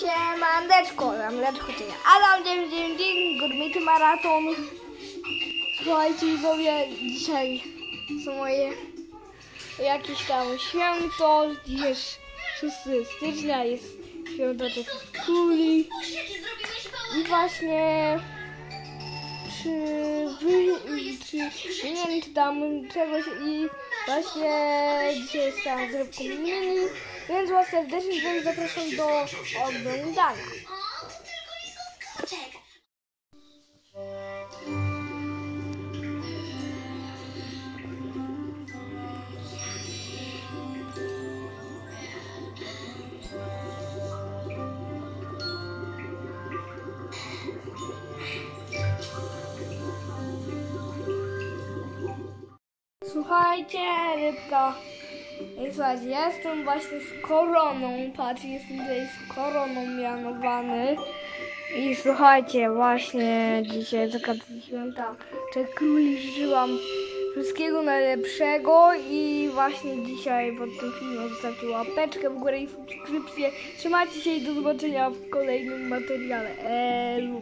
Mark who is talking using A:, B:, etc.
A: Siemandeczko, Lamleczko, czyli Adam 999, Górmity Maraton. Słuchajcie, widzowie, dzisiaj są moje jakieś tam święto. Dzisiaj jest 6 stycznia, jest święto też kuli. I właśnie czy wy, czy nie wiem, czy tam czegoś i właśnie dzisiaj jest tam zrywką mini, więc was serdecznie zapraszam do oglądania. Słuchajcie, rybka. Słuchajcie, ja jestem właśnie z koroną. Patrz, jestem tutaj z koroną mianowany. I słuchajcie, właśnie dzisiaj z okazji święta Trzech Króli życzyłam wszystkiego najlepszego i właśnie dzisiaj pod tym filmem zostawcie łapeczkę w górę i subskrypcję. Trzymajcie się i do zobaczenia w kolejnym materiale. Eee.